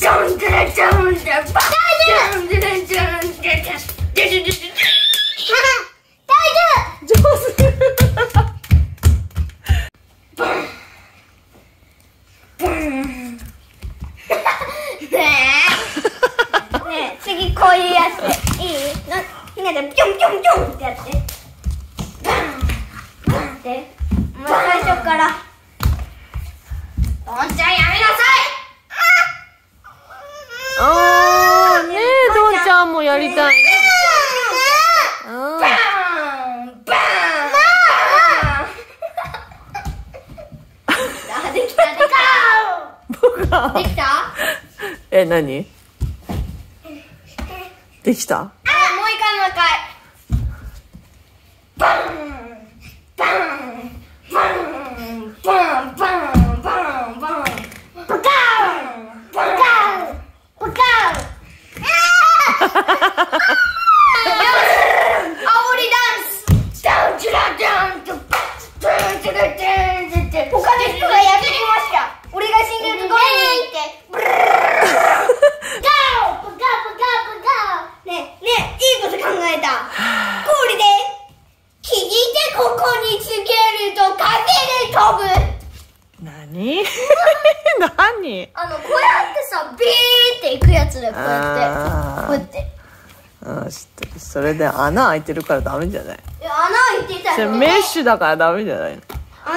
ジャンジャジャンジャンバジャンジャンジャンジャジャジャジャン上手ねえねえ次こういうやつでいいなひなちゃんピョンピョンピョンってやってバンバンってもう最初からどんちゃんやめなさいあーねえどんもやりたいね。うん。バーンバーンあできたでできたえ何？できた？あ、もう一回もう一回。バンバンバンバンバンバン人がやってきました。俺が死んでるところに行って。ブルー。ガオブガブガブガねえねえいいこと考えた。これで聞いてここにつけると風で飛ぶ。何？何？あのこうやってさビーっていくやつでこうやって。こうやって。うん知ってる。それで穴開いてるからダメじゃない？いや穴開いてたよそれメッシュだからダメじゃないの？穴